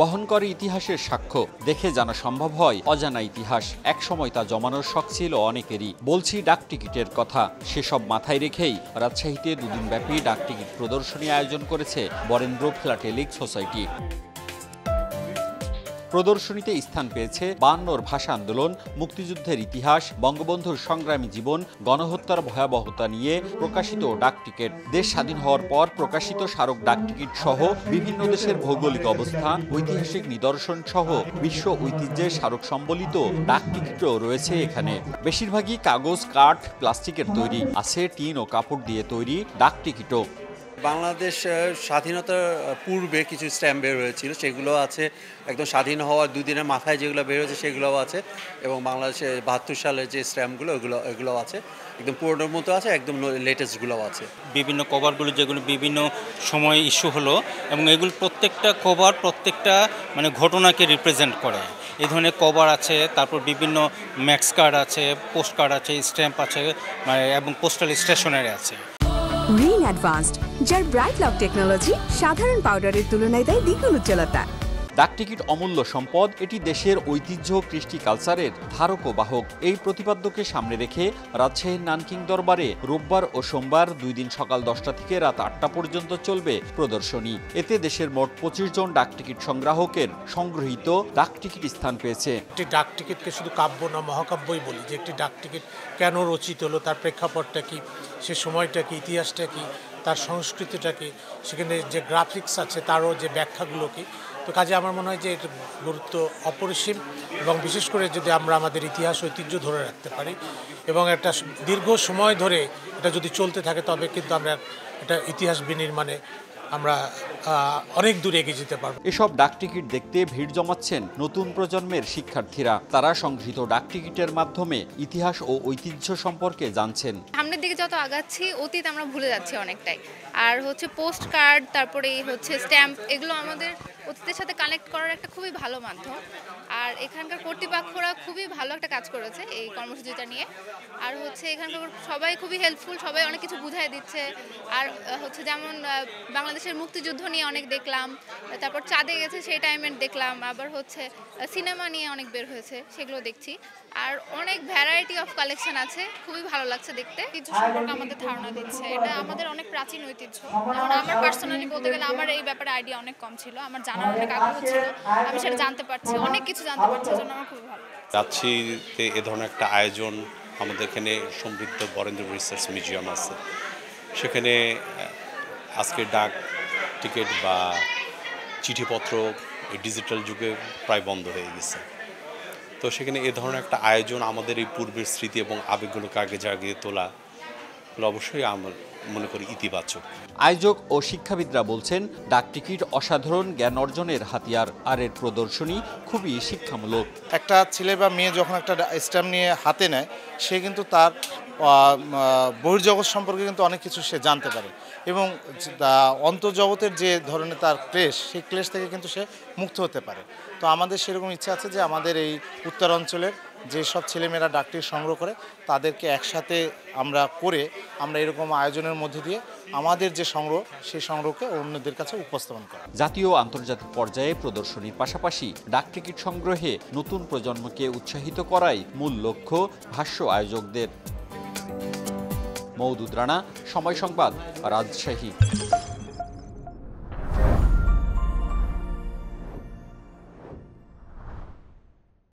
বহন করে ইতিহাসের সাক্ষ্য। দেখে জানা সম্ভব হয়, অজানা ইতিহাস এক সময় তা জমানোর শখ ছিল অনেকেরই। বলছি ডাক টিকিটের কথা। সেসব মাথায় রেখেই রাজশাহীতে দুদিনব্যাপী ডাক টিকিট প্রদর্শনী আয়োজন করেছে বরেন্দ্র ফিলাটেলিক সোসাইটি। প্রদর্শনীতে স্থান পেয়েছে বায়ান্নর ভাষা আন্দোলন, মুক্তিযুদ্ধের ইতিহাস, বঙ্গবন্ধুর সংগ্রামী জীবন, গণহত্যার ভয়াবহতা নিয়ে প্রকাশিত ডাক টিকিট। দেশ স্বাধীন হওয়ার পর প্রকাশিত স্মারক ডাক টিকিট সহ বিভিন্ন দেশের ভৌগোলিক অবস্থান, ঐতিহাসিক নিদর্শন সহ বিশ্ব ঐতিহ্যের স্মারক সম্বলিত ডাক টিকিটও রয়েছে এখানে। বেশিরভাগই কাগজ, কাঠ, প্লাস্টিকের তৈরি। আছে টিন ও কাপড় দিয়ে তৈরি ডাক টিকিটও। বাংলাদেশ স্বাধীনতার পূর্বে কিছু স্ট্যাম্প বের হয়েছিল, সেগুলো আছে। একদম স্বাধীন হওয়ার দুদিনের মাথায় যেগুলো বের হয়েছে, সেগুলোও আছে। এবং বাংলাদেশে বাহাত্তর সালের যে স্ট্যাম্পগুলো, ওগুলো, এগুলোও আছে। একদম পুরোনোর মতো আছে, একদম লেটেস্টগুলোও আছে। বিভিন্ন কভারগুলো যেগুলো বিভিন্ন সময় ইস্যু হলো, এবং এগুলো প্রত্যেকটা কভার প্রত্যেকটা মানে ঘটনাকে রিপ্রেজেন্ট করে। এই ধরনের কভার আছে, তারপর বিভিন্ন ম্যাক্স কার্ড আছে পোস্ট কার্ড আছে স্ট্যাম্প আছে মানে এবং পোস্টাল স্টেশনারি আছে। রিন অ্যাডভান্সড যার ব্রাইট লক টেকনোলজি সাধারণ পাউডারের তুলনায় দেয় দ্বিগুণ উজ্জ্বলতা। ডাকটিকিট অমূল্য সম্পদ, এটি দেশের ঐতিহ্য, কৃষ্টি কালচারের ধারক ও বাহক। এই প্রতিপাদ্যকে সামনে রেখে রাজশাহীর নানকিং দরবারে রোববার ও সোমবার দুই দিন সকাল দশটা থেকে রাত আটটা পর্যন্ত চলবে প্রদর্শনী। এতে দেশের মোট পঁচিশ জন ডাকটিকিট সংগ্রাহকের সংগৃহীত ডাকটিকিট স্থান পেয়েছে। একটি ডাক টিকিটকে শুধু কাব্য না, মহাকাব্যই বলি যে একটি ডাক টিকিট কেন রচিত হলো, তার প্রেক্ষাপটটা কি, সে সময়টা কি, ইতিহাসটা কি, তার সংস্কৃতিটা কি, সেখানে যে গ্রাফিক্স আছে, তারও যে ব্যাখ্যাগুলো কি তো কাজে আমার মনে হয় যে এর গুরুত্ব অপরিসীম এবং বিশেষ করে যদি আমরা আমাদের ইতিহাস, ঐতিহ্য ধরে রাখতে পারি এবং একটা দীর্ঘ সময় ধরে এটা যদি চলতে থাকে, তবে কিন্তু আমরা এটা ইতিহাস বিনির্মাণে আমরা অনেক দূরে এগিয়ে যেতে পারব। এসব ডাকটিকিট দেখতে ভিড় জমাচ্ছেন নতুন প্রজন্মের শিক্ষার্থীরা। তারা সংগৃহীত ডাকটিকিটের মাধ্যমে ইতিহাস ও ঐতিহ্য সম্পর্কে জানছেন। সামনের দিকে যত আগাচ্ছি অতীত আমরা ভুলে যাচ্ছি অনেকটাই। আর হচ্ছে পোস্ট কার্ড তারপরে এই হচ্ছে স্ট্যাম্প এগুলো আমাদের অতীতের সাথে কানেক্ট করার একটা খুবই ভালো মাধ্যম। আর এখানকার কর্তৃপক্ষরা খুবই ভালো একটা কাজ করেছে এই কর্মসূচিটা নিয়ে। আর হচ্ছে এখানকার সবাই খুবই হেল্পফুল সবাই অনেক কিছু বুঝাই দিচ্ছে। আর হচ্ছে যেমন বাংলাদেশের মুক্তিযুদ্ধ নিয়ে অনেক দেখলাম, তারপর চাঁদে গেছে সেই টাইমের দেখলাম, আবার হচ্ছে সিনেমা নিয়ে অনেক বের হয়েছে সেগুলো দেখছি। আর অনেক ভ্যারাইটি অফ কালেকশন আছে, খুবই ভালো লাগছে দেখতে। কিছু সম্পর্কে আমাদের ধারণা দিচ্ছে। এটা আমাদের অনেক প্রাচীন ঐতিহ্য। যেমন আমার পার্সোনালি বলতে গেলে আমার এই ব্যাপারে আইডিয়া অনেক কম ছিল, আমার জানার অনেক আগ্রহ ছিল, আমি সেটা জানতে পারছি, অনেক কিছু জানতে রাজশাহীতে এ ধরনের একটা আয়োজন আমাদের এখানে সমৃদ্ধ বরেন্দ্র রিসার্চ মিউজিয়াম আছে। সেখানে আজকে ডাক টিকিট বা চিঠিপত্র এই ডিজিটাল যুগে প্রায় বন্ধ হয়ে গেছে। তো সেখানে এ ধরনের একটা আয়োজন আমাদের এই পূর্বের স্মৃতি এবং আবেগগুলোকে আগে জাগিয়ে তোলা অবশ্যই আমার মনে করি ইতিবাচক। আয়োজক ও শিক্ষাবিদরা বলছেন ডাকটিকিট অসাধারণ জ্ঞান অর্জনের হাতিয়ার আর এর প্রদর্শনী খুবই শিক্ষামূলক। একটা ছেলে বা মেয়ে যখন একটা স্ট্যাম্প নিয়ে হাতে নেয় সে কিন্তু তার বহির্জগৎ সম্পর্কে কিন্তু অনেক কিছু সে জানতে পারে এবং অন্তর্জগতের যে ধরনের তার ক্লেশ সেই ক্লেশ থেকে কিন্তু সে মুক্ত হতে পারে। তো আমাদের সেরকম ইচ্ছা আছে যে আমাদের এই উত্তর অঞ্চলের যেসব ছেলেমেয়েরা ডাকটি সংগ্রহ করে, তাদেরকে একসাথে আমরা করে আমরা এরকম আয়োজনের মধ্যে দিয়ে আমাদের যে সংগ্রহ, সেই সংগ্রহকে অন্যদের কাছে উপস্থাপন করা। জাতীয় আন্তর্জাতিক পর্যায়ে প্রদর্শনীর পাশাপাশি ডাকটিকিট সংগ্রহে নতুন প্রজন্মকে উৎসাহিত করাই মূল লক্ষ্য ভাষ্য আয়োজকদের। মৌদুদ রানা, সময় সংবাদ, রাজশাহী।